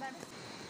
Bye-bye.